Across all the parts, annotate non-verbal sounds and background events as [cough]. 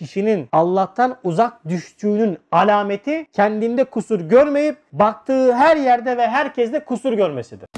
kişinin Allah'tan uzak düştüğünün alameti kendinde kusur görmeyip baktığı her yerde ve herkeste kusur görmesidir.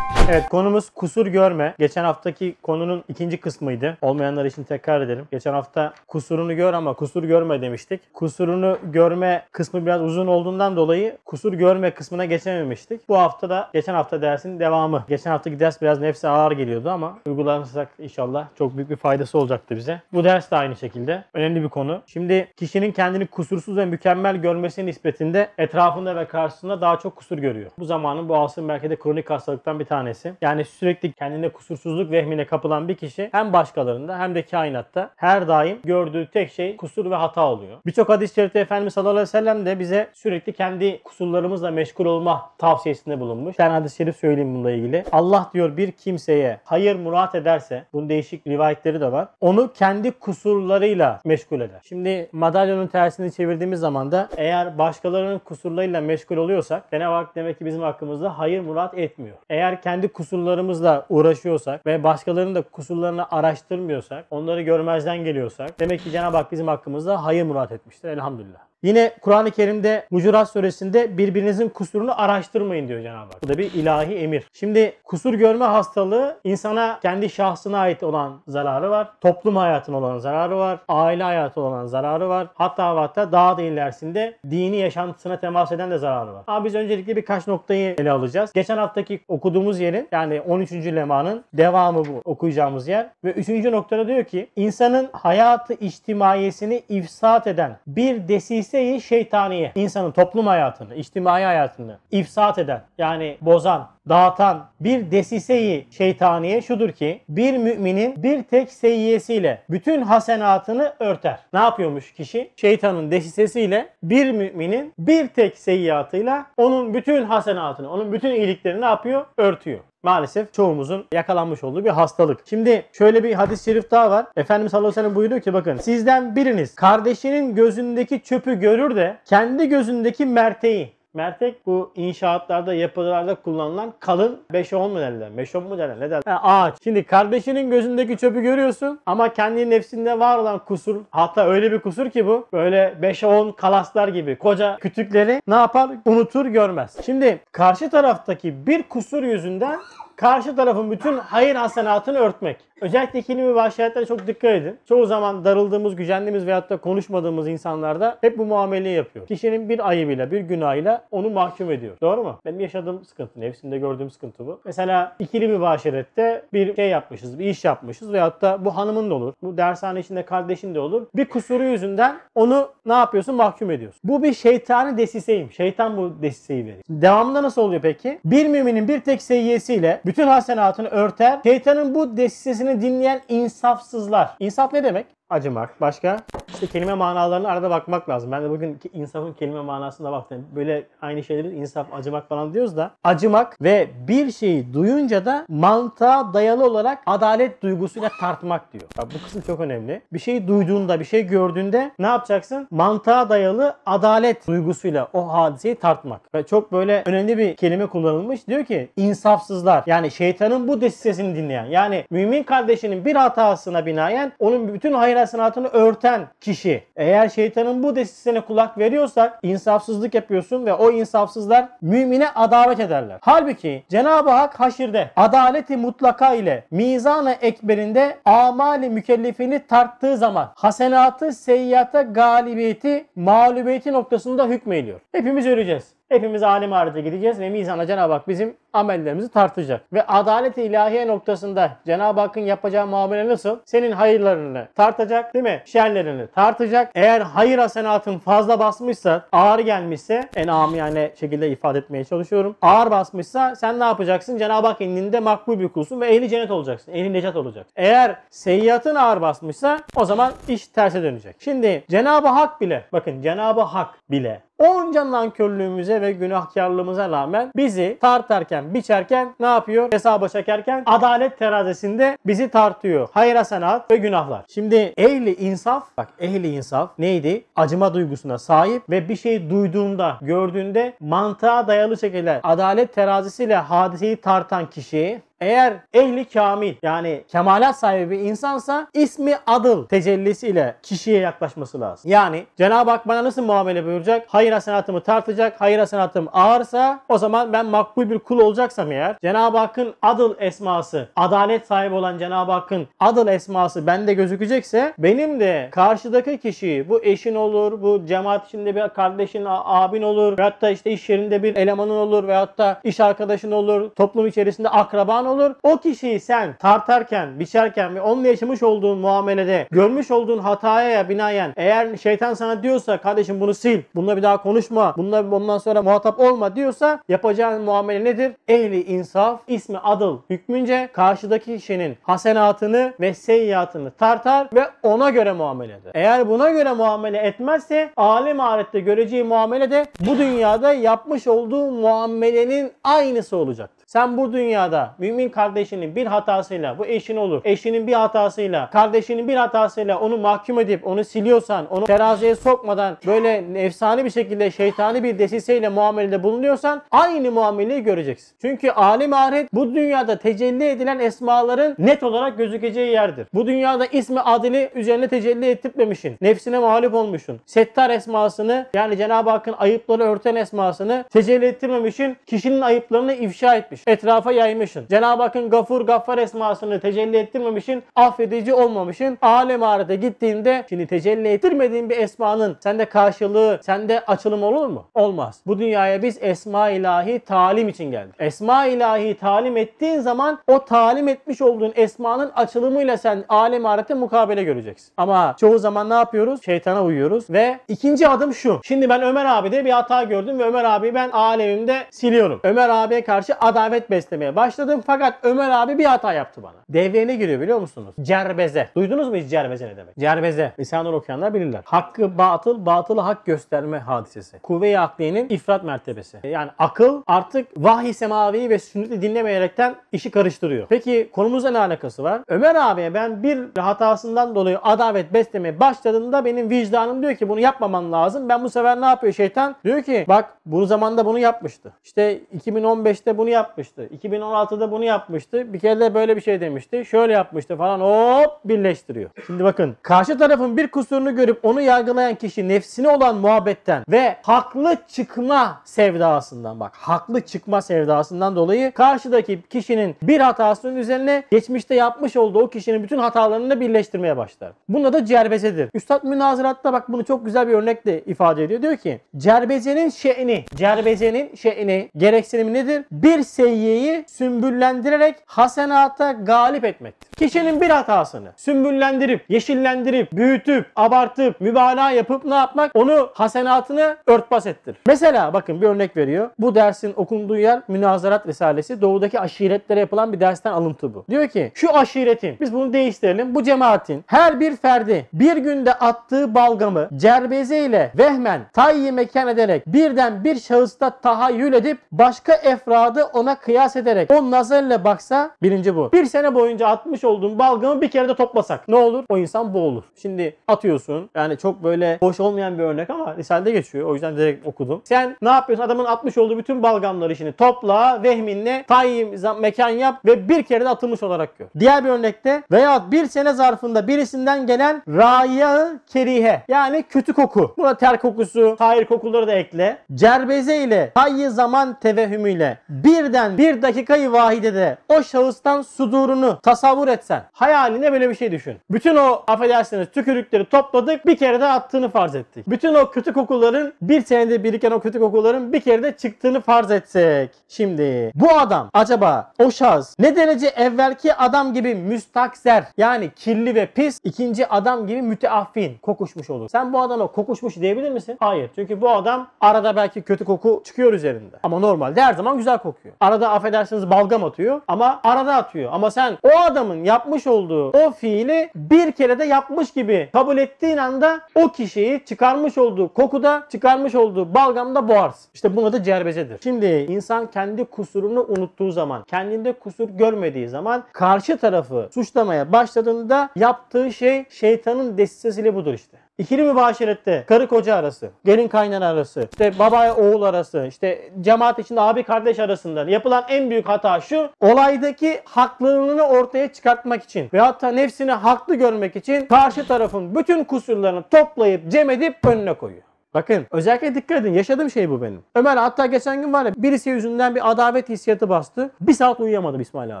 [laughs] Evet konumuz kusur görme. Geçen haftaki konunun ikinci kısmıydı. Olmayanlar için tekrar edelim. Geçen hafta kusurunu gör ama kusur görme demiştik. Kusurunu görme kısmı biraz uzun olduğundan dolayı kusur görme kısmına geçememiştik. Bu hafta da geçen hafta dersin devamı. Geçen haftaki ders biraz nefse ağır geliyordu ama uygularsak inşallah çok büyük bir faydası olacaktı bize. Bu ders de aynı şekilde. Önemli bir konu. Şimdi kişinin kendini kusursuz ve mükemmel görmesi nispetinde etrafında ve karşısında daha çok kusur görüyor. Bu zamanın bu asrın belki de kronik hastalıktan bir tanesi. Yani sürekli kendine kusursuzluk vehmine kapılan bir kişi hem başkalarında hem de kainatta her daim gördüğü tek şey kusur ve hata oluyor. Birçok hadis-i şerifte Efendimiz sallallahu aleyhi ve sellem de bize sürekli kendi kusurlarımızla meşgul olma tavsiyesinde bulunmuş. Bir tane hadis-i şerif söyleyeyim bununla ilgili. Allah diyor bir kimseye hayır murat ederse, bunun değişik rivayetleri de var. Onu kendi kusurlarıyla meşgul eder. Şimdi madalyonun tersini çevirdiğimiz zaman da eğer başkalarının kusurlarıyla meşgul oluyorsak Cenab-ı Hak demek ki bizim hakkımızda hayır murat etmiyor. Eğer kendi kusurlarımızla uğraşıyorsak ve başkalarının da kusurlarını araştırmıyorsak, onları görmezden geliyorsak demek ki Cenab-ı Hak bizim hakkımızda hayır murat etmiştir elhamdülillah. Yine Kur'an-ı Kerim'de Hucurat suresinde birbirinizin kusurunu araştırmayın diyor Cenab-ı Hak. Bu da bir ilahi emir. Şimdi kusur görme hastalığı insana kendi şahsına ait olan zararı var. Toplum hayatına olan zararı var. Aile hayatı olan zararı var. Hatta hatta daha da ilerisinde dini yaşantısına temas eden de zararı var. Ama biz öncelikle birkaç noktayı ele alacağız. Geçen haftaki okuduğumuz yerin yani 13. lemanın devamı bu okuyacağımız yer. Ve 3. noktada diyor ki insanın hayatı içtimaiyesini ifsat eden bir desis desiseyi şeytaniye, insanın toplum hayatını, içtimai hayatını ifsat eden, yani bozan, dağıtan bir desiseyi şeytaniye şudur ki bir müminin bir tek seyyesiyle bütün hasenatını örter. Ne yapıyormuş kişi? Şeytanın desisesiyle bir müminin bir tek seyyiatıyla onun bütün hasenatını, onun bütün iyiliklerini ne yapıyor? Örtüyor. Maalesef çoğumuzun yakalanmış olduğu bir hastalık. Şimdi şöyle bir hadis-i şerif daha var. Efendimiz sallallahu aleyhi ve sellem buyuruyor ki bakın sizden biriniz kardeşinin gözündeki çöpü görür de kendi gözündeki merteği Mertek bu inşaatlarda, yapılarda kullanılan kalın 5-10 mu derler? 5-10 mu derler? Ne derler? Ha, ağaç. Şimdi kardeşinin gözündeki çöpü görüyorsun ama kendi nefsinde var olan kusur hatta öyle bir kusur ki bu böyle 5-10 kalaslar gibi koca kütükleri ne yapar? Unutur görmez. Şimdi karşı taraftaki bir kusur yüzünden karşı tarafın bütün hayır hasenatını örtmek. Özellikle kelime ve şahitlere çok dikkat edin. Çoğu zaman darıldığımız, gücendiğimiz veyahut da konuşmadığımız insanlarda hep bu muameleyi yapıyor. Kişinin bir ayıbıyla, bir günahıyla onu mahkum ediyor. Doğru mu? Benim yaşadığım sıkıntı, nefsimde gördüğüm sıkıntı bu. Mesela ikili mübaşerette bir şey yapmışız, bir iş yapmışız veyahut da bu hanımın da olur. Bu dershane içinde kardeşin de olur. Bir kusuru yüzünden onu ne yapıyorsun? Mahkum ediyorsun. Bu bir şeytani desiseyim. Şeytan bu desiseyi verir. Devamında nasıl oluyor peki? Bir müminin bir tek seyyesiyle bütün hasenatını örter. Şeytanın bu desisesini dinleyen insafsızlar. İnsaf ne demek? Acımak. Başka? İşte kelime manalarına arada bakmak lazım. Ben de bugün insafın kelime manasına baktım. Böyle aynı şeyleri insaf, acımak falan diyoruz da. Acımak ve bir şeyi duyunca da mantığa dayalı olarak adalet duygusuyla tartmak diyor. Bak bu kısım çok önemli. Bir şeyi duyduğunda, bir şey gördüğünde ne yapacaksın? Mantığa dayalı adalet duygusuyla o hadiseyi tartmak. Ve çok böyle önemli bir kelime kullanılmış. Diyor ki insafsızlar. Yani şeytanın bu desisesini dinleyen. Yani mümin kardeşinin bir hatasına binaen onun bütün hayır hasenatını örten kişi. Eğer şeytanın bu desisine kulak veriyorsak insafsızlık yapıyorsun ve o insafsızlar mümine adavet ederler. Halbuki Cenab-ı Hak haşirde adaleti mutlaka ile mizan-ı ekberinde amali mükellefini tarttığı zaman hasenatı, seyyata, galibiyeti, mağlubiyeti noktasında hükmediyor. Hepimiz öleceğiz. Hepimiz alim ahirete gideceğiz ve mizana Cenab-ı Hak bizim amellerimizi tartacak. Ve adalet-i ilahiye noktasında Cenab-ı Hakk'ın yapacağı muamele nasıl? Senin hayırlarını tartacak değil mi? Şerlerini tartacak. Eğer hayır hasenatın fazla basmışsa, ağır gelmişse, en amiyane şekilde ifade etmeye çalışıyorum. Ağır basmışsa sen ne yapacaksın? Cenab-ı Hak indinde makbul bir kulsun ve ehli cennet olacaksın. Ehli necat olacaksın. Eğer seyyatın ağır basmışsa o zaman iş terse dönecek. Şimdi Cenab-ı Hak bile, bakın Cenab-ı Hak bile onca nankörlüğümüze ve günahkarlığımıza rağmen bizi tartarken, biçerken ne yapıyor? Hesaba çekerken adalet terazisinde bizi tartıyor. Hayır hasenat ve günahlar. Şimdi ehli insaf, bak ehli insaf neydi? Acıma duygusuna sahip ve bir şey duyduğunda, gördüğünde mantığa dayalı şekilde adalet terazisiyle hadiseyi tartan kişi Eğer ehli kamil yani kemalat sahibi bir insansa ismi adıl tecellisiyle kişiye yaklaşması lazım. Yani Cenab-ı Hak bana nasıl muamele buyuracak? Hayır hasenatımı tartacak. Hayır hasenatım ağırsa o zaman ben makbul bir kul olacaksam eğer Cenab-ı Hakk'ın adıl esması, adalet sahibi olan Cenab-ı Hakk'ın adıl esması bende gözükecekse benim de karşıdaki kişi bu eşin olur, bu cemaat içinde bir kardeşin, abin olur veyahut da işte iş yerinde bir elemanın olur veyahut da iş arkadaşın olur, toplum içerisinde akraban olur. O kişiyi sen tartarken, biçerken ve onunla yaşamış olduğun muamelede görmüş olduğun hataya binaen eğer şeytan sana diyorsa kardeşim bunu sil, bununla bir daha konuşma, bununla bundan sonra muhatap olma diyorsa yapacağın muamele nedir? Ehli insaf, ismi adıl hükmünce karşıdaki kişinin hasenatını ve seyyiatını tartar ve ona göre muamele eder. Eğer buna göre muamele etmezse alim ahirette göreceği muamele de bu dünyada yapmış olduğu muamelenin aynısı olacaktır. Sen bu dünyada mümin kardeşinin bir hatasıyla, bu eşin olur, eşinin bir hatasıyla, kardeşinin bir hatasıyla onu mahkum edip onu siliyorsan, onu teraziye sokmadan böyle efsane bir şekilde şeytani bir desiseyle muamelede bulunuyorsan aynı muameleyi göreceksin. Çünkü alim ahiret bu dünyada tecelli edilen esmaların net olarak gözükeceği yerdir. Bu dünyada ismi adili üzerine tecelli ettirmemişsin. Nefsine mağlup olmuşsun. Settar esmasını yani Cenab-ı Hakk'ın ayıpları örten esmasını tecelli ettirmemişsin. Kişinin ayıplarını ifşa etmiş. Etrafa yaymışsın. Cenab-ı Hakk'ın gafur gaffar esmasını tecelli ettirmemişsin. Affedici olmamışsın. Alem ahirete gittiğinde şimdi tecelli ettirmediğin bir esmanın sende karşılığı, sende açılım olur mu? Olmaz. Bu dünyaya biz esma ilahi talim için geldik. Esma ilahi talim ettiğin zaman o talim etmiş olduğun esmanın açılımıyla sen alem ahirette mukabele göreceksin. Ama çoğu zaman ne yapıyoruz? Şeytana uyuyoruz ve ikinci adım şu. Şimdi ben Ömer abide bir hata gördüm ve Ömer abi ben alemimde siliyorum. Ömer abiye karşı adalet beslemeye başladım fakat Ömer abi bir hata yaptı bana. Devreye ne giriyor biliyor musunuz? Cerbeze. Duydunuz mu hiç cerbeze ne demek? Cerbeze. Lisanur okuyanlar bilirler. Hakkı batıl, batılı hak gösterme hadisesi. Kuvve-i akliyenin ifrat mertebesi. Yani akıl artık vahiy semavi ve sünneti dinlemeyerekten işi karıştırıyor. Peki konumuzla ne alakası var? Ömer abiye ben bir hatasından dolayı adavet beslemeye başladığında benim vicdanım diyor ki bunu yapmaman lazım. Ben bu sefer ne yapıyor şeytan? Diyor ki bak bu zamanda bunu yapmıştı. İşte 2015'te bunu yapmıştı. 2016'da bunu yapmıştı. Bir kere de böyle bir şey demişti. Şöyle yapmıştı falan hop birleştiriyor. Şimdi bakın karşı tarafın bir kusurunu görüp onu yargılayan kişi nefsine olan muhabbetten ve haklı çıkma sevdasından bak haklı çıkma sevdasından dolayı karşıdaki kişinin bir hatasının üzerine geçmişte yapmış olduğu o kişinin bütün hatalarını birleştirmeye başlar. Bunda da cerbezedir. Üstad Münazırat'ta bak bunu çok güzel bir örnekle ifade ediyor. Diyor ki cerbezenin şe'ni, cerbezenin şe'ni gereksinimi nedir? Bir seyyiyi sümbüllendirerek hasenata galip etmektir. Kişinin bir hatasını sümbüllendirip, yeşillendirip, büyütüp, abartıp, mübalağa yapıp ne yapmak? Onu hasenatını örtbas ettir. Mesela bakın bir örnek veriyor. Bu dersin okunduğu yer Münazarat Risalesi. Doğudaki aşiretlere yapılan bir dersten alıntı bu. Diyor ki şu aşiretin, biz bunu değiştirelim. Bu cemaatin her bir ferdi bir günde attığı balgamı cerbeze ile vehmen tayyi mekan ederek birden bir şahısta tahayyül edip başka efradı ona kıyas ederek o nazarla baksa birinci bu. Bir sene boyunca atmış olduğun balgamı bir kere de toplasak ne olur? O insan boğulur. Şimdi atıyorsun. Yani çok böyle hoş olmayan bir örnek ama Risale'de geçiyor. O yüzden direkt okudum. Sen ne yapıyorsun? Adamın atmış olduğu bütün balgamları şimdi topla, vehminle tayin mekan yap ve bir kere de atılmış olarak gör. Diğer bir örnekte veya bir sene zarfında birisinden gelen raiya kerihe yani kötü koku. Buna ter kokusu, hayır kokuları da ekle. Cerbeze ile hayy zaman tevehümüyle birden bir dakikayı vahidede o şahıstan sudurunu tasavvur etsen hayaline böyle bir şey düşün. Bütün o affedersiniz tükürükleri topladık bir kere de attığını farz ettik. Bütün o kötü kokuların bir senede biriken o kötü kokuların bir kere de çıktığını farz etsek. Şimdi bu adam acaba o şahıs ne derece evvelki adam gibi müstakser yani kirli ve pis ikinci adam gibi müteaffin kokuşmuş olur. Sen bu adama kokuşmuş diyebilir misin? Hayır. Çünkü bu adam arada belki kötü koku çıkıyor üzerinde. Ama normalde her zaman güzel kokuyor. Arada affedersiniz balgam atıyor ama arada atıyor. Ama sen o adamın yapmış olduğu o fiili bir kere de yapmış gibi kabul ettiğin anda o kişiyi çıkarmış olduğu kokuda çıkarmış olduğu balgamda boğarsın. İşte buna da cerbezedir. Şimdi insan kendi kusurunu unuttuğu zaman, kendinde kusur görmediği zaman karşı tarafı suçlamaya başladığında yaptığı şey şeytanın desisesiyle budur işte. İkili mübaşirette karı koca arası, gelin kaynana arası, işte baba oğul arası, işte cemaat içinde abi kardeş arasında yapılan en büyük hata şu. Olaydaki haklılığını ortaya çıkartmak için ve hatta nefsini haklı görmek için karşı tarafın bütün kusurlarını toplayıp cem edip önüne koyuyor. Bakın özellikle dikkat edin yaşadığım şey bu benim. Ömer hatta geçen gün var ya birisi yüzünden bir adavet hissiyatı bastı. Bir saat uyuyamadım İsmail abi.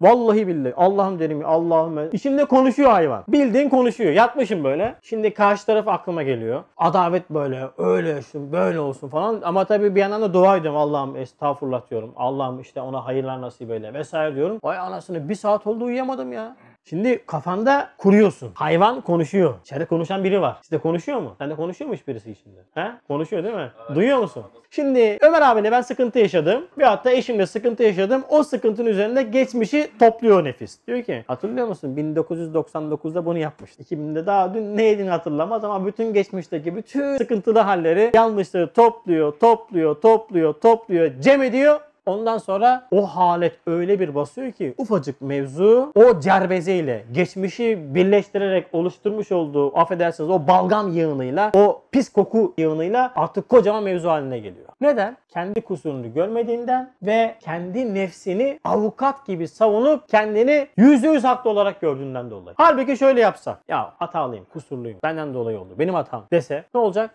Vallahi billahi Allah'ım dedim ya Allah'ım. ben- İçimde konuşuyor hayvan. Bildiğin konuşuyor. Yatmışım böyle. Şimdi karşı taraf aklıma geliyor. Adavet böyle öyle olsun böyle olsun falan. Ama tabii bir yandan da dua ediyorum. Allah'ım estağfurullah diyorum. Allah'ım işte ona hayırlar nasip eyle vesaire diyorum. Vay anasını bir saat oldu uyuyamadım ya. Şimdi kafanda kuruyorsun. Hayvan konuşuyor. İçeride konuşan biri var. Sizde konuşuyor mu? Sende konuşuyor mu hiç birisi içinde? He? Konuşuyor değil mi? Duyuyor musun? Şimdi Ömer abiyle ben sıkıntı yaşadım. Ve hatta eşimle sıkıntı yaşadım. O sıkıntının üzerinde geçmişi topluyor nefis. Diyor ki hatırlıyor musun? 1999'da bunu yapmıştı. 2000'de daha dün ne yediğini hatırlamaz ama bütün geçmişteki bütün sıkıntılı halleri yanlışları topluyor, topluyor, topluyor, topluyor, cem ediyor. Ondan sonra o halet öyle bir basıyor ki ufacık mevzu o cerbezeyle geçmişi birleştirerek oluşturmuş olduğu affedersiniz o balgam yığınıyla o pis koku yığınıyla artık kocaman mevzu haline geliyor. Neden? Kendi kusurunu görmediğinden ve kendi nefsini avukat gibi savunup kendini yüzde yüz haklı olarak gördüğünden dolayı. Halbuki şöyle yapsa ya hatalıyım, kusurluyum, benden dolayı oldu, benim hatam dese ne olacak?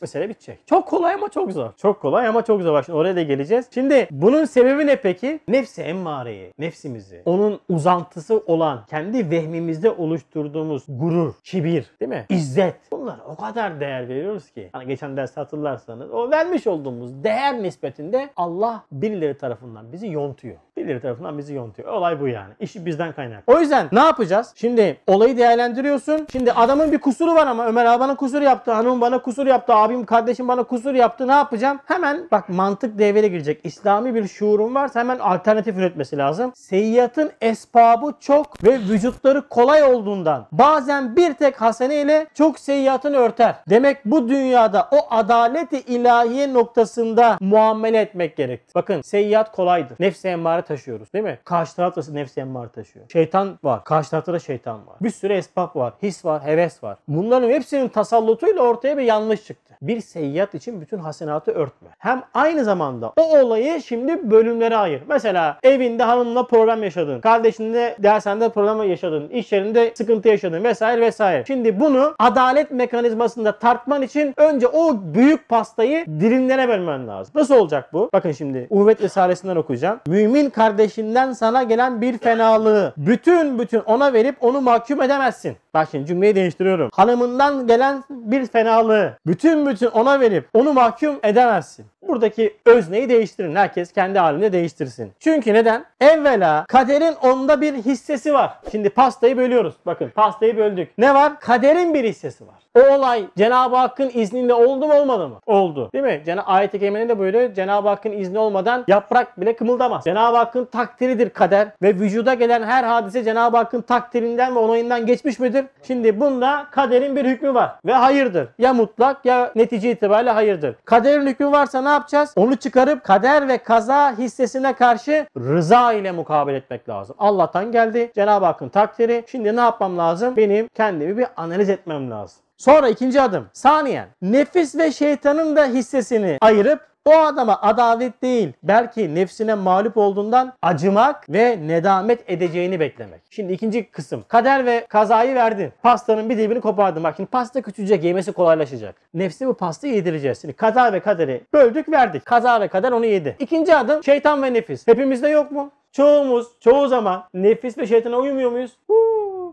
Mesele bitecek. Çok kolay ama çok zor. Çok kolay ama çok zor. Şimdi oraya da geleceğiz. Şimdi bunun sebebi ne peki? Nefsi emmareyi, nefsimizi, onun uzantısı olan kendi vehmimizde oluşturduğumuz gurur, kibir, değil mi? İzzet. Bunlara o kadar değer veriyoruz ki. Hani geçen ders hatırlarsanız o vermiş olduğumuz değer nispetinde Allah birileri tarafından bizi yontuyor. Birileri tarafından bizi yontuyor. Olay bu yani. İşi bizden kaynak. O yüzden ne yapacağız? Şimdi olayı değerlendiriyorsun. Şimdi adamın bir kusuru var ama Ömer abi bana kusur yaptı. Hanım bana kusur yaptı. Abim kardeşim bana kusur yaptı. Ne yapacağım? Hemen bak mantık devreye girecek. İslami bir şuurun varsa hemen alternatif üretmesi lazım. Seyyatın esbabı çok ve vücutları kolay olduğundan bazen bir tek hasene ile çok seyyatını örter. Demek bu dünyada o adaleti ilahiye noktasında muamele etmek gerekti. Bakın seyyat kolaydı. Nefsi emmare taşıyoruz değil mi? Karşı tarafta nefsi emmare taşıyor. Şeytan var. Karşı tarafta da şeytan var. Bir sürü esbab var. His var. Heves var. Bunların hepsinin tasallutuyla ortaya bir yanlış çıktı. gerçekti. Bir seyyat için bütün hasenatı örtme. Hem aynı zamanda o olayı şimdi bölümlere ayır. Mesela evinde hanımla problem yaşadın. Kardeşinle dershanede problem yaşadın. iş yerinde sıkıntı yaşadın vesaire vesaire. Şimdi bunu adalet mekanizmasında tartman için önce o büyük pastayı dilimlere bölmen lazım. Nasıl olacak bu? Bakın şimdi Uhvet Risalesinden okuyacağım. Mümin kardeşinden sana gelen bir fenalığı bütün bütün ona verip onu mahkum edemezsin. Bak şimdi cümleyi değiştiriyorum. Hanımından gelen bir fenalığı bütün bütün ona verip onu mahkum edemezsin. Buradaki özneyi değiştirin. Herkes kendi halinde değiştirsin. Çünkü neden? Evvela kaderin onda bir hissesi var. Şimdi pastayı bölüyoruz. Bakın pastayı böldük. Ne var? Kaderin bir hissesi var. O olay Cenab-ı Hakk'ın izniyle oldu mu olmadı mı? Oldu. Değil mi? Cena ayet-i kerimede de böyle Cenab-ı Hakk'ın izni olmadan yaprak bile kımıldamaz. Cenab-ı Hakk'ın takdiridir kader ve vücuda gelen her hadise Cenab-ı Hakk'ın takdirinden ve onayından geçmiş midir? Şimdi bunda kaderin bir hükmü var ve hayırdır. Ya mutlak ya netice itibariyle hayırdır. Kaderin hükmü varsa ne yapacağız? Onu çıkarıp kader ve kaza hissesine karşı rıza ile mukabele etmek lazım. Allah'tan geldi. Cenab-ı Hakk'ın takdiri. Şimdi ne yapmam lazım? Benim kendimi bir analiz etmem lazım. Sonra ikinci adım. Saniyen. Nefis ve şeytanın da hissesini ayırıp o adama adalet değil belki nefsine mağlup olduğundan acımak ve nedamet edeceğini beklemek. Şimdi ikinci kısım. Kader ve kazayı verdin. Pastanın bir dibini kopardın. Bak şimdi pasta küçülecek yemesi kolaylaşacak. Nefsi bu pastayı yedireceğiz. Şimdi kaza ve kaderi böldük verdik. Kaza ve kader onu yedi. İkinci adım şeytan ve nefis. Hepimizde yok mu? Çoğumuz çoğu zaman nefis ve şeytana uymuyor muyuz?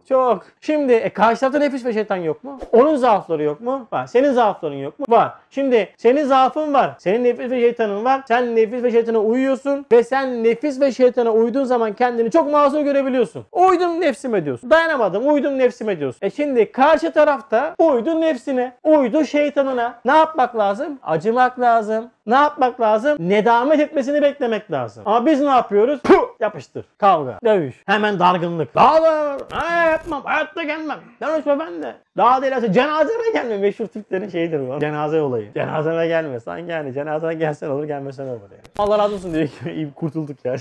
Çok. Şimdi e, karşı tarafta nefis ve şeytan yok mu? Onun zaafları yok mu? Var. Senin zaafların yok mu? Var. Şimdi senin zaafın var. Senin nefis ve şeytanın var. Sen nefis ve şeytana uyuyorsun ve sen nefis ve şeytana uyduğun zaman kendini çok masum görebiliyorsun. Uydum nefsime diyorsun. Dayanamadım. Uydum nefsime diyorsun. E şimdi karşı tarafta uydu nefsine, uydu şeytanına. Ne yapmak lazım? Acımak lazım. Ne yapmak lazım? Nedamet etmesini beklemek lazım. Ama biz ne yapıyoruz? Puh! Yapıştır. Kavga. Dövüş. Hemen dargınlık. Dağılır. Ay! yapmam. Hayatta gelmem. Danışma ben de. Daha da ilerse cenazeme gelme. Meşhur Türklerin şeyidir bu. Cenaze olayı. Cenazeme gelme. Sanki yani cenazene gelsen olur gelmesen olur yani. Allah razı olsun ki iyi kurtulduk ya.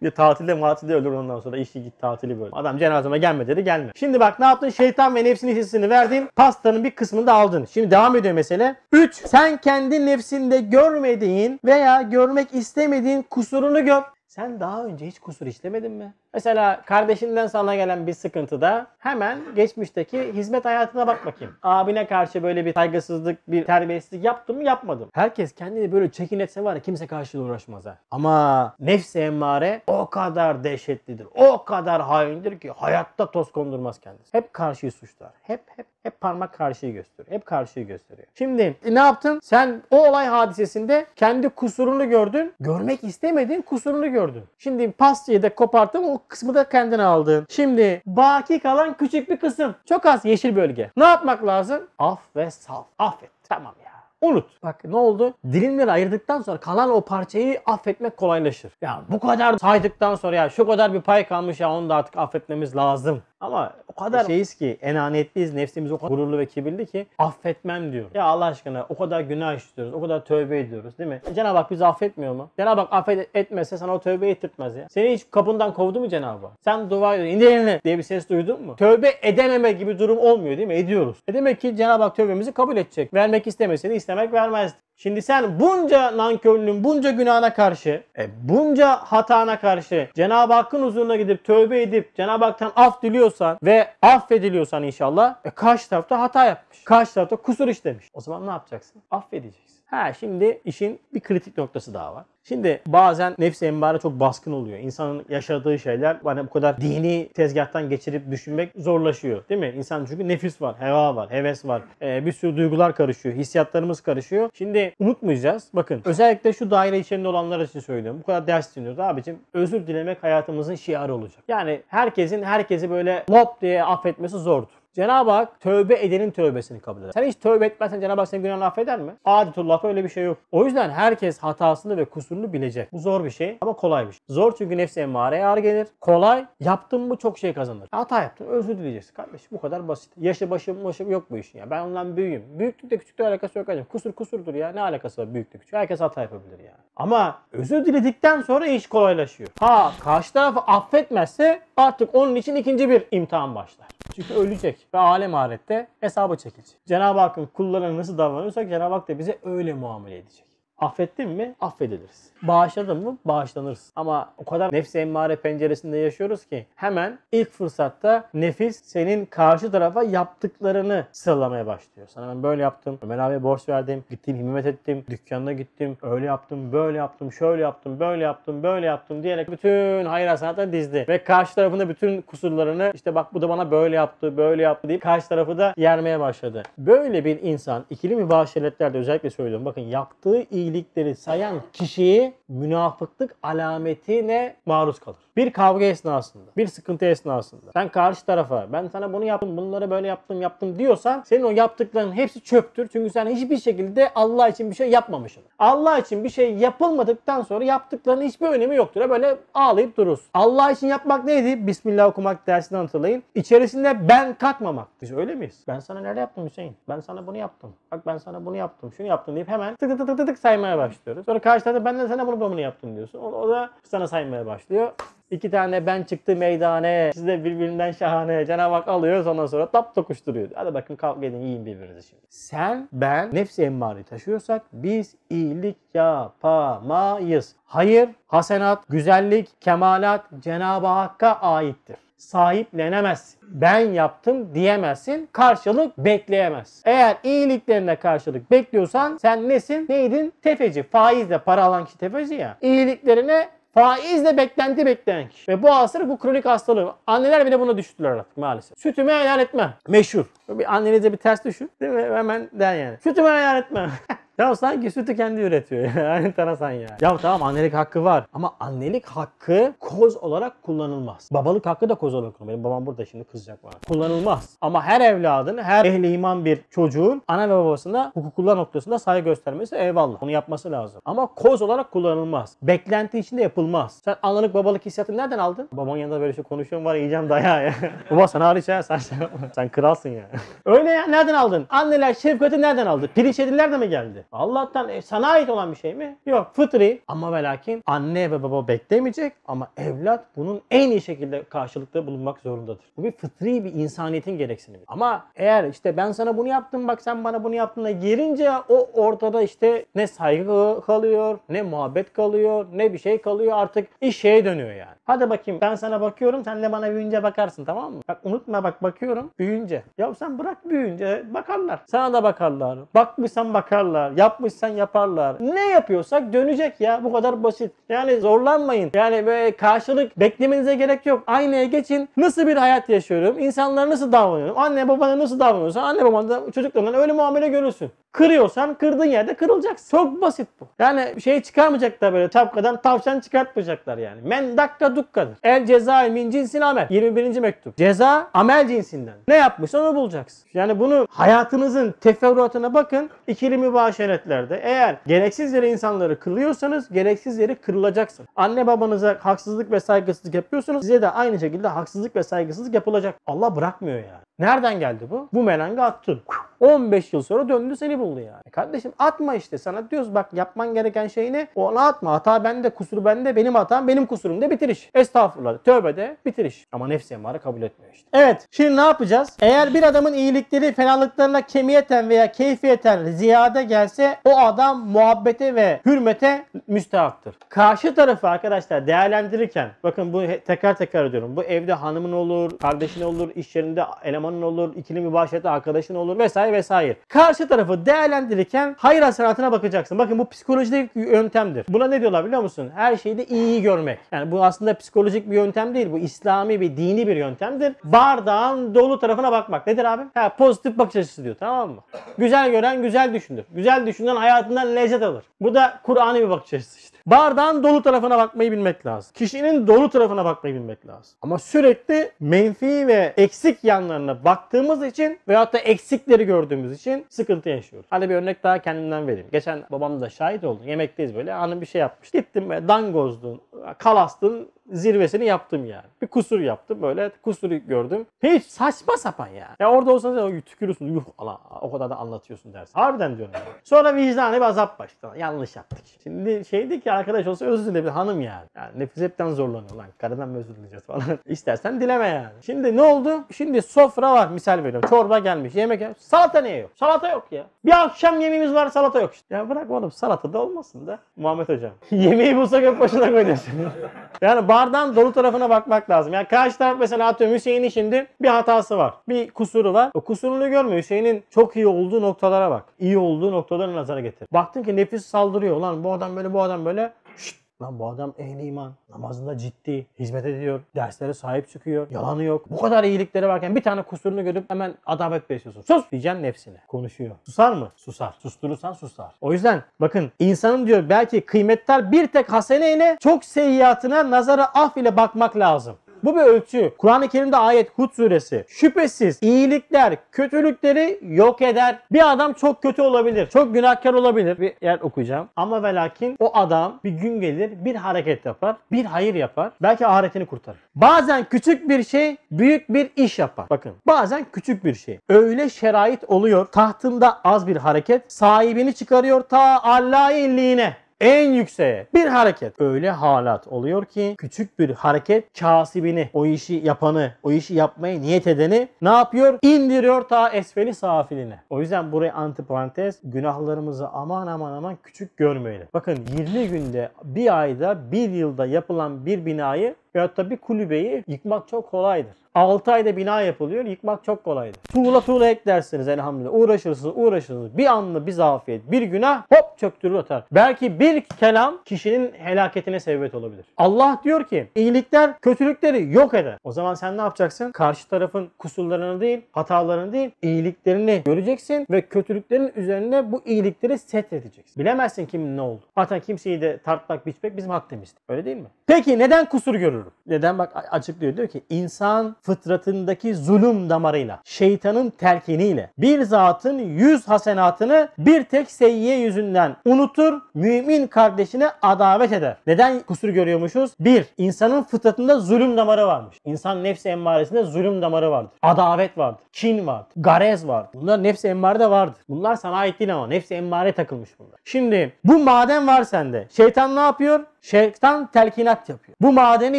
ya [laughs] tatilde matilde ölür ondan sonra işi git tatili böyle. Adam cenazeme gelme dedi gelme. Şimdi bak ne yaptın? Şeytan ve nefsin hissesini verdin. Pastanın bir kısmını da aldın. Şimdi devam ediyor mesele. 3. Sen kendi nefsinde görmediğin veya görmek istemediğin kusurunu gör. Sen daha önce hiç kusur işlemedin mi? Mesela kardeşinden sana gelen bir sıkıntıda hemen geçmişteki hizmet hayatına bak bakayım. Abine karşı böyle bir saygısızlık, bir terbiyesizlik yaptın mı yapmadım. Herkes kendini böyle çekin etse var ya kimse karşıyla uğraşmaz ha. Ama nefsi emmare o kadar dehşetlidir. O kadar haindir ki hayatta toz kondurmaz kendisi. Hep karşıyı suçlar. Hep hep hep parmak karşıyı gösteriyor. Hep karşıyı gösteriyor. Şimdi e, ne yaptın? Sen o olay hadisesinde kendi kusurunu gördün. Görmek istemediğin kusurunu gördün. Şimdi pastayı da koparttın o kısmı da kendine aldın. Şimdi baki kalan küçük bir kısım. Çok az yeşil bölge. Ne yapmak lazım? Af ve saf. Affet. Tamam ya. Unut. Bak ne oldu? Dilimleri ayırdıktan sonra kalan o parçayı affetmek kolaylaşır. Ya bu kadar saydıktan sonra ya şu kadar bir pay kalmış ya onu da artık affetmemiz lazım. Ama o kadar şeyiz ki enaniyetliyiz. Nefsimiz o kadar gururlu ve kibirli ki affetmem diyor. Ya Allah aşkına o kadar günah işliyoruz. O kadar tövbe ediyoruz değil mi? E, Cenab-ı Hak bizi affetmiyor mu? Cenab-ı Hak affet etmese sana o tövbe ettirtmez ya. Seni hiç kapından kovdu mu Cenab-ı Hak? Sen dua ediyorsun. İndir elini diye bir ses duydun mu? Tövbe edememe gibi durum olmuyor değil mi? Ediyoruz. E demek ki Cenab-ı Hak tövbemizi kabul edecek. Vermek istemeseydi istemek vermezdi. Şimdi sen bunca nankörlüğün, bunca günahına karşı, e, bunca hatana karşı Cenab-ı Hakk'ın huzuruna gidip tövbe edip Cenab-ı Hak'tan af diliyorsan ve affediliyorsan inşallah e, karşı tarafta hata yapmış. Karşı tarafta kusur işlemiş. O zaman ne yapacaksın? Affedeceksin. Ha şimdi işin bir kritik noktası daha var. Şimdi bazen nefsi embare çok baskın oluyor. İnsanın yaşadığı şeyler hani bu kadar dini tezgahtan geçirip düşünmek zorlaşıyor. Değil mi? İnsan çünkü nefis var, heva var, heves var. Ee, bir sürü duygular karışıyor, hissiyatlarımız karışıyor. Şimdi unutmayacağız. Bakın özellikle şu daire içerisinde olanlar için söylüyorum. Bu kadar ders dinliyoruz abicim. Özür dilemek hayatımızın şiarı olacak. Yani herkesin herkesi böyle lop diye affetmesi zordur. Cenab-ı Hak tövbe edenin tövbesini kabul eder. Sen hiç tövbe etmezsen Cenab-ı Hak senin günahını affeder mi? Adetullah öyle bir şey yok. O yüzden herkes hatasını ve kusurunu bilecek. Bu zor bir şey ama kolay bir şey. Zor çünkü nefsi emmareye ağır gelir. Kolay yaptın mı çok şey kazanır. Hata yaptın özür dileyeceksin kardeşim. Bu kadar basit. Yaşı başım başım yok bu işin ya. Ben ondan büyüğüm. Büyüklükle küçüklükle alakası yok. Hacım. Kusur kusurdur ya. Ne alakası var büyüklük küçük. Herkes hata yapabilir yani. Ama özür diledikten sonra iş kolaylaşıyor. Ha karşı tarafı affetmezse artık onun için ikinci bir imtihan başlar. Çünkü ölecek ve alem ahirette hesaba çekilecek. Cenab-ı Hakk'ın kullarına nasıl davranıyorsak Cenab-ı Hak da bize öyle muamele edecek. Affettin mi? Affediliriz. Bağışladın mı? Bağışlanırız. Ama o kadar nefsi emmare penceresinde yaşıyoruz ki hemen ilk fırsatta nefis senin karşı tarafa yaptıklarını sıralamaya başlıyor. Sana ben böyle yaptım, Ömer abiye borç verdim, gittim himmet ettim, dükkanına gittim, öyle yaptım, böyle yaptım, şöyle yaptım, böyle yaptım, böyle yaptım diyerek bütün hayır hasenatları dizdi. Ve karşı tarafında bütün kusurlarını işte bak bu da bana böyle yaptı, böyle yaptı deyip karşı tarafı da yermeye başladı. Böyle bir insan ikili mübaşiretlerde özellikle söylüyorum. Bakın yaptığı iyilikleri sayan kişiyi münafıklık alametine maruz kalır. Bir kavga esnasında, bir sıkıntı esnasında sen karşı tarafa ben sana bunu yaptım, bunları böyle yaptım, yaptım diyorsan senin o yaptıkların hepsi çöptür. Çünkü sen hiçbir şekilde Allah için bir şey yapmamışsın. Allah için bir şey yapılmadıktan sonra yaptıklarının hiçbir önemi yoktur. Böyle ağlayıp durursun. Allah için yapmak neydi? Bismillah okumak dersini hatırlayın. İçerisinde ben katmamak. Biz öyle miyiz? Ben sana nerede yaptım Hüseyin? Ben sana bunu yaptım. Bak ben sana bunu yaptım, şunu yaptım deyip hemen tık tık tık tık tık saymaya başlıyoruz. Sonra karşı tarafta ben de sana bunu bunu yaptım diyorsun. O, o da sana saymaya başlıyor. İki tane ben çıktı meydane. Siz de birbirinden şahane. Cenab-ı Hak alıyor ondan sonra tap tokuşturuyor. Hadi bakın kavga edin yiyin birbirinizi şimdi. Sen, ben nefsi emmareyi taşıyorsak biz iyilik yapamayız. Hayır, hasenat, güzellik, kemalat Cenab-ı Hakk'a aittir sahiplenemezsin. Ben yaptım diyemezsin. Karşılık bekleyemez. Eğer iyiliklerine karşılık bekliyorsan sen nesin? Neydin? Tefeci. Faizle para alan kişi tefeci ya. İyiliklerine faizle beklenti bekleyen kişi. Ve bu asır bu kronik hastalığı. Anneler bile buna düştüler artık maalesef. Sütümü helal etmem. Meşhur. Bir annenize bir ters düşün. Değil mi? Hemen der yani. Sütümü helal etmem. [laughs] Ya sanki sütü kendi üretiyor. [laughs] Enteresan ya. Ya tamam annelik hakkı var ama annelik hakkı koz olarak kullanılmaz. Babalık hakkı da koz olarak kullanılmaz. Benim babam burada şimdi kızacak bana. Kullanılmaz. Ama her evladın, her ehli iman bir çocuğun ana ve babasına hukuklar noktasında saygı göstermesi eyvallah. Onu yapması lazım. Ama koz olarak kullanılmaz. Beklenti içinde yapılmaz. Sen analık babalık hissiyatını nereden aldın? Babanın yanında böyle şey konuşuyorum var yiyeceğim dayağı ya. [laughs] Baba sen hariç ya sen şey yapma. Sen kralsın ya. [laughs] Öyle ya nereden aldın? Anneler şefkati nereden aldı? Pirinç yediler de mi geldi? Allah'tan e, sana ait olan bir şey mi? Yok fıtri ama ve lakin anne ve baba beklemeyecek ama evlat bunun en iyi şekilde karşılıkta bulunmak zorundadır. Bu bir fıtri bir insaniyetin gereksinimi. Ama eğer işte ben sana bunu yaptım bak sen bana bunu yaptın da girince o ortada işte ne saygı kalıyor, ne muhabbet kalıyor, ne bir şey kalıyor artık iş şeye dönüyor yani. Hadi bakayım ben sana bakıyorum sen de bana büyüyünce bakarsın tamam mı? Bak unutma bak bakıyorum büyüyünce. Ya sen bırak büyüyünce bakarlar. Sana da bakarlar. Bakmışsan bakarlar. Yapmışsan yaparlar. Ne yapıyorsak dönecek ya. Bu kadar basit. Yani zorlanmayın. Yani böyle karşılık beklemenize gerek yok. Aynaya geçin. Nasıl bir hayat yaşıyorum? İnsanlara nasıl davranıyorum? Anne babana nasıl davranıyorsan anne baban da çocuklarından öyle muamele görürsün. Kırıyorsan kırdığın yerde kırılacaksın. Çok basit bu. Yani şey çıkarmayacaklar böyle tapkadan tavşan çıkartmayacaklar yani. Men dakika dukkadır. El ceza min cinsin amel. 21. mektup. Ceza amel cinsinden. Ne yapmışsan onu bulacaksın. Yani bunu hayatınızın teferruatına bakın. İkili mübaşeretlerde eğer gereksiz yere insanları kırıyorsanız gereksiz yere kırılacaksın. Anne babanıza haksızlık ve saygısızlık yapıyorsunuz. Size de aynı şekilde haksızlık ve saygısızlık yapılacak. Allah bırakmıyor yani. Nereden geldi bu? Bu melanga attın. 15 yıl sonra döndü seni buldu yani. E Kardeşim atma işte sana diyoruz bak yapman gereken şey ne? Onu atma. Hata bende, kusur bende, benim hatam benim kusurum de bitir iş. Estağfurullah. Tövbe de bitir iş. Ama nefsi emare kabul etmiyor işte. Evet. Şimdi ne yapacağız? Eğer bir adamın iyilikleri fenalıklarına kemiyeten veya keyfiyeten ziyade gelse o adam muhabbete ve hürmete müstehaktır. Karşı tarafı arkadaşlar değerlendirirken bakın bu tekrar tekrar ediyorum. Bu evde hanımın olur, kardeşin olur, iş yerinde elemanın olur, ikili mübaşirette arkadaşın olur vesaire vesaire. Karşı tarafı değerlendirirken hayır hasenatına bakacaksın. Bakın bu psikolojik bir yöntemdir. Buna ne diyorlar biliyor musun? Her şeyde iyiyi görmek. Yani bu aslında psikolojik bir yöntem değil. Bu İslami bir dini bir yöntemdir. Bardağın dolu tarafına bakmak. Nedir abi? Ha, pozitif bakış açısı diyor tamam mı? Güzel gören güzel düşünür. Güzel düşünen hayatından lezzet alır. Bu da Kur'an'ı bir bakış açısı işte. Bardağın dolu tarafına bakmayı bilmek lazım. Kişinin dolu tarafına bakmayı bilmek lazım. Ama sürekli menfi ve eksik yanlarına baktığımız için veyahut da eksikleri gördüğümüz için sıkıntı yaşıyoruz. Hadi bir örnek daha kendimden vereyim. Geçen babam da şahit oldu. Yemekteyiz böyle. Hanım bir şey yapmış. Gittim ve dangozdun, kalastın zirvesini yaptım yani. Bir kusur yaptım böyle kusuru gördüm. Hiç saçma sapan ya. Ya orada olsanız ya, tükürürsün. Yuh Allah o kadar da anlatıyorsun dersin. Harbiden diyorum. Yani. Sonra vicdanı bir azap başladı. Yanlış yaptık. Şimdi şeydi ki arkadaş olsa özür dile bir hanım yani. Yani nefis hepten zorlanıyor lan. Karıdan mı özür dileyeceğiz falan. [laughs] İstersen dileme yani. Şimdi ne oldu? Şimdi sofra var misal veriyorum. Çorba gelmiş. Yemek gelmiş. Salata niye yok? Salata yok ya. Bir akşam yemeğimiz var salata yok işte. Ya bırak oğlum salata da olmasın da. Muhammed hocam. [laughs] Yemeği bulsak hep başına koyacaksın. [laughs] yani bardağın dolu tarafına bakmak lazım. Yani karşı taraf mesela atıyorum Hüseyin'in şimdi bir hatası var. Bir kusuru var. O kusurunu görme. Hüseyin'in çok iyi olduğu noktalara bak. İyi olduğu noktaları nazara getir. Baktın ki nefis saldırıyor. Lan bu adam böyle bu adam böyle. Şşt, Lan bu adam ehli iman. Namazında ciddi. Hizmet ediyor. Derslere sahip çıkıyor. Yalanı yok. Bu kadar iyilikleri varken bir tane kusurunu görüp hemen adalet besliyorsun. Sus diyeceksin nefsine. Konuşuyor. Susar mı? Susar. Susturursan susar. O yüzden bakın insanın diyor belki kıymetler bir tek haseneyle çok seyyiatına nazara af ile bakmak lazım. Bu bir ölçü. Kur'an-ı Kerim'de ayet Hud suresi. Şüphesiz iyilikler kötülükleri yok eder. Bir adam çok kötü olabilir. Çok günahkar olabilir. Bir yer okuyacağım. Ama ve lakin o adam bir gün gelir bir hareket yapar. Bir hayır yapar. Belki ahiretini kurtarır. Bazen küçük bir şey büyük bir iş yapar. Bakın bazen küçük bir şey. Öyle şerait oluyor. Tahtında az bir hareket. Sahibini çıkarıyor ta Allah illiğine. En yükseğe bir hareket. Öyle halat oluyor ki küçük bir hareket kasibini, o işi yapanı, o işi yapmayı niyet edeni ne yapıyor? İndiriyor ta esfeli safiline. O yüzden buraya antiparantez günahlarımızı aman aman aman küçük görmeyelim. Bakın 20 günde, bir ayda, bir yılda yapılan bir binayı veyahut da bir kulübeyi yıkmak çok kolaydır. 6 ayda bina yapılıyor. Yıkmak çok kolaydır. Tuğla tuğla eklersiniz elhamdülillah. Uğraşırsınız uğraşırsınız. Bir anlı bir zafiyet, bir günah hop çöktürür atar. Belki bir kelam kişinin helaketine sebebiyet olabilir. Allah diyor ki iyilikler kötülükleri yok eder. O zaman sen ne yapacaksın? Karşı tarafın kusurlarını değil, hatalarını değil, iyiliklerini göreceksin ve kötülüklerin üzerine bu iyilikleri set edeceksin. Bilemezsin kimin ne oldu. Zaten kimseyi de tartmak, biçmek bizim haddimizdir. Öyle değil mi? Peki neden kusur görürüm? Neden bak açıklıyor diyor ki insan fıtratındaki zulüm damarıyla, şeytanın telkiniyle bir zatın yüz hasenatını bir tek seyyiye yüzünden unutur, mümin kardeşine adavet eder. Neden kusur görüyormuşuz? Bir, insanın fıtratında zulüm damarı varmış. İnsan nefsi emmaresinde zulüm damarı vardır. Adavet vardır, kin vardır, garez vardır. Bunlar nefsi emmarede vardır. Bunlar sana ait değil ama nefsi emmare takılmış bunlar. Şimdi bu maden var sende. Şeytan ne yapıyor? Şeytan telkinat yapıyor. Bu madeni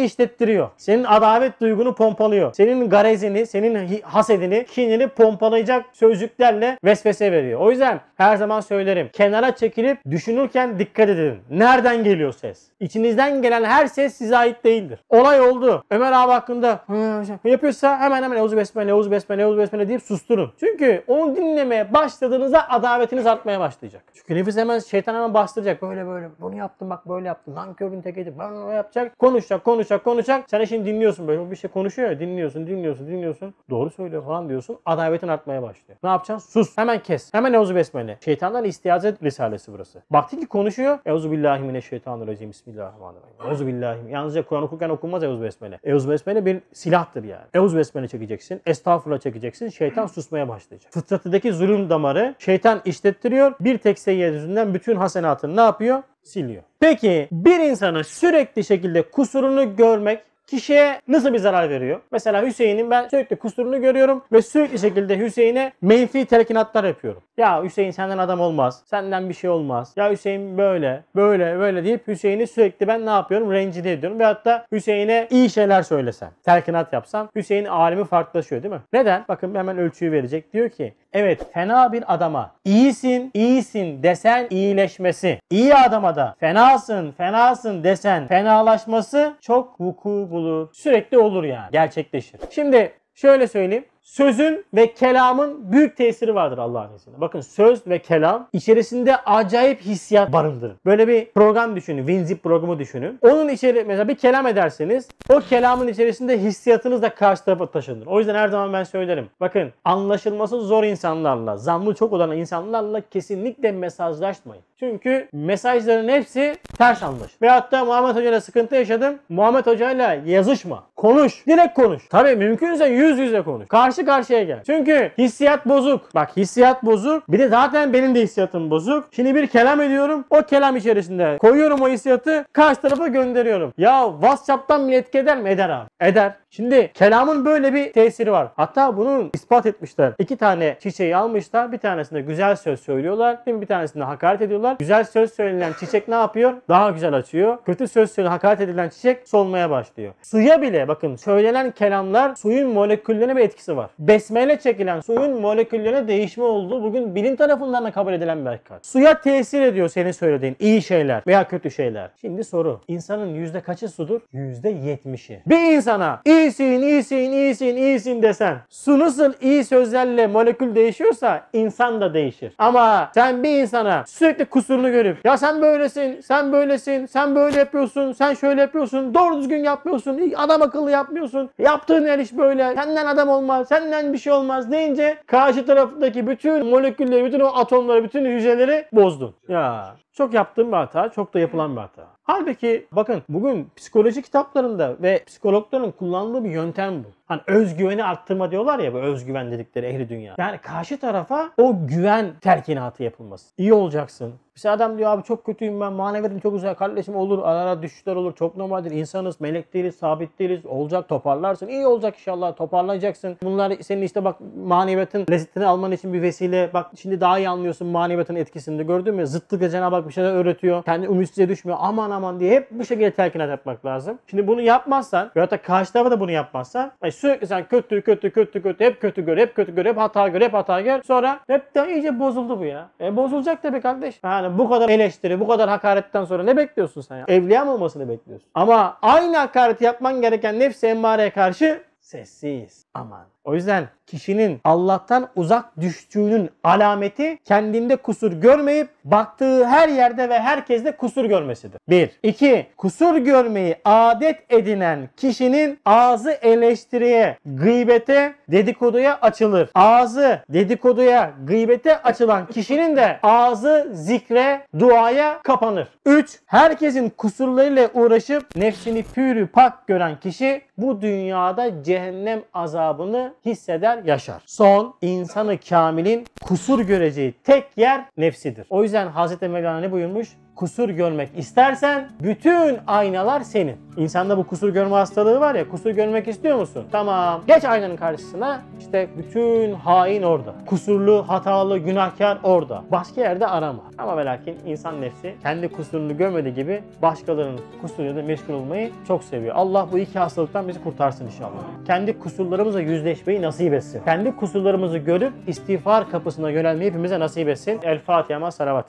işlettiriyor. Senin adavet duygunu pompalıyor. Senin garezini, senin hasedini, kinini pompalayacak sözcüklerle vesvese veriyor. O yüzden her zaman söylerim. Kenara çekilip düşünürken dikkat edin. Nereden geliyor ses? İçinizden gelen her ses size ait değildir. Olay oldu. Ömer abi hakkında "Hı, şey yapıyorsa hemen hemen Eûzü Besmele, Eûzü Besmele, Eûzü Besmele deyip susturun. Çünkü onu dinlemeye başladığınızda adavetiniz artmaya başlayacak. Çünkü nefis hemen şeytan hemen bastıracak. Böyle böyle bunu yaptım bak böyle yaptım. Nankörün tekiydi. Ben onu yapacak. Konuşacak konuşacak konuşacak. Sen şimdi dinliyorsun böyle bir şey konuşuyor ya dinliyorsun dinliyorsun dinliyorsun. Doğru söylüyor falan diyorsun. Adavetin artmaya başlıyor. Ne yapacaksın? Sus. Hemen kes. Hemen Eûzü Besmele. Şeytandan istiyazet risalesi burası. Baktın ki konuşuyor. Eûzü billahi mineşşeytanirracim. Bismillahirrahmanirrahim. Eûzü billahi. Yalnızca Kur'an okurken okunmaz Eûzü Besmele. Eûzü Besmele bir silahtır yani. Eûzü Besmele çekeceksin. Estağfurullah çekeceksin. Şeytan susmaya başlayacak. Fıtratındaki zulüm damarı şeytan işlettiriyor. Bir tek seyyed yüzünden bütün hasenatını ne yapıyor? Siliyor. Peki bir insanın sürekli şekilde kusurunu görmek kişiye nasıl bir zarar veriyor? Mesela Hüseyin'in ben sürekli kusurunu görüyorum ve sürekli şekilde Hüseyin'e menfi telkinatlar yapıyorum. Ya Hüseyin senden adam olmaz. Senden bir şey olmaz. Ya Hüseyin böyle, böyle, böyle deyip Hüseyin'i sürekli ben ne yapıyorum? Rencide ediyorum. Ve hatta Hüseyin'e iyi şeyler söylesem, telkinat yapsam Hüseyin alemi farklılaşıyor değil mi? Neden? Bakın hemen ölçüyü verecek. Diyor ki evet fena bir adama iyisin, iyisin desen iyileşmesi. iyi adama da fenasın, fenasın desen fenalaşması çok vuku bulur. Sürekli olur yani. Gerçekleşir. Şimdi şöyle söyleyeyim. Sözün ve kelamın büyük tesiri vardır Allah'ın izniyle. Bakın söz ve kelam içerisinde acayip hissiyat barındırır. Böyle bir program düşünün. WinZip programı düşünün. Onun içeri mesela bir kelam ederseniz o kelamın içerisinde hissiyatınız da karşı tarafa taşınır. O yüzden her zaman ben söylerim. Bakın anlaşılması zor insanlarla, zammı çok olan insanlarla kesinlikle mesajlaşmayın. Çünkü mesajların hepsi ters anlaşılır. Ve hatta Muhammed Hoca ile sıkıntı yaşadım. Muhammed Hoca ile yazışma. Konuş. Direkt konuş. Tabii mümkünse yüz yüze konuş. Karşı karşıya gel. Çünkü hissiyat bozuk. Bak hissiyat bozuk. Bir de zaten benim de hissiyatım bozuk. Şimdi bir kelam ediyorum. O kelam içerisinde koyuyorum o hissiyatı. Karşı tarafa gönderiyorum. Ya WhatsApp'tan bile etki eder mi? Eder abi. Eder. Şimdi kelamın böyle bir tesiri var. Hatta bunun ispat etmişler. İki tane çiçeği almışlar. Bir tanesinde güzel söz söylüyorlar. Bir tanesinde hakaret ediyorlar. Güzel söz söylenen çiçek ne yapıyor? Daha güzel açıyor. Kötü söz söylenen hakaret edilen çiçek solmaya başlıyor. Suya bile bakın söylenen kelamlar suyun moleküllerine bir etkisi var. Besmele çekilen suyun moleküllerine değişme olduğu bugün bilim tarafından da kabul edilen bir hakikat. Suya tesir ediyor senin söylediğin iyi şeyler veya kötü şeyler. Şimdi soru. İnsanın yüzde kaçı sudur? Yüzde yetmişi. Bir insana iyisin, iyisin, iyisin, iyisin desen su nasıl iyi sözlerle molekül değişiyorsa insan da değişir. Ama sen bir insana sürekli kusurunu görüp ya sen böylesin, sen böylesin, sen böyle yapıyorsun, sen şöyle yapıyorsun, doğru düzgün yapmıyorsun, adam akıllı yapmıyorsun, yaptığın her iş böyle, senden adam olmaz, senden bir şey olmaz deyince karşı taraftaki bütün molekülleri, bütün o atomları, bütün hücreleri bozdun. Ya çok yaptığım bir hata, çok da yapılan bir hata. Halbuki bakın bugün psikoloji kitaplarında ve psikologların kullandığı bir yöntem bu. Hani özgüveni arttırma diyorlar ya bu özgüven dedikleri ehli dünya. Yani karşı tarafa o güven telkinatı yapılması. İyi olacaksın. Mesela adam diyor abi çok kötüyüm ben maneviyetim çok güzel kardeşim olur ara ara düşüşler olur çok normaldir insanız melek değiliz sabit değiliz olacak toparlarsın iyi olacak inşallah toparlayacaksın. Bunlar senin işte bak maneviyetin lezzetini alman için bir vesile bak şimdi daha iyi anlıyorsun maneviyetin etkisini gördün mü zıtlık Cenab-ı Hak bir şeyler öğretiyor kendi ümitsizliğe düşmüyor aman aman diye hep bu şekilde telkinat yapmak lazım. Şimdi bunu yapmazsan veyahut da karşı tarafa da bunu yapmazsan sürekli sen kötü kötü kötü kötü hep kötü gör hep kötü gör hep hata gör hep hata gör. Sonra hep de iyice bozuldu bu ya. E bozulacak tabii kardeş. Yani bu kadar eleştiri bu kadar hakaretten sonra ne bekliyorsun sen ya? Evliya mı olmasını bekliyorsun? Ama aynı hakareti yapman gereken nefsi emmareye karşı sessiz. Aman. O yüzden kişinin Allah'tan uzak düştüğünün alameti kendinde kusur görmeyip baktığı her yerde ve herkeste kusur görmesidir. 1. 2. Kusur görmeyi adet edinen kişinin ağzı eleştiriye, gıybete, dedikoduya açılır. Ağzı dedikoduya, gıybete açılan kişinin de ağzı zikre, duaya kapanır. 3. Herkesin kusurlarıyla uğraşıp nefsini pürü pak gören kişi bu dünyada cehennem azabını hisseder, yaşar. Son, insanı kamilin kusur göreceği tek yer nefsidir. O yüzden Hazreti Mevlana ne buyurmuş? Kusur görmek istersen bütün aynalar senin. İnsanda bu kusur görme hastalığı var ya, kusur görmek istiyor musun? Tamam. Geç aynanın karşısına. İşte bütün hain orada. Kusurlu, hatalı, günahkar orada. Başka yerde arama. Ama ve lakin insan nefsi kendi kusurunu görmediği gibi başkalarının kusuruyla da meşgul olmayı çok seviyor. Allah bu iki hastalıktan bizi kurtarsın inşallah. Kendi kusurlarımızla yüzleşmeyi nasip etsin. Kendi kusurlarımızı görüp istiğfar kapısına yönelmeyi hepimize nasip etsin. El Fatiha salavat.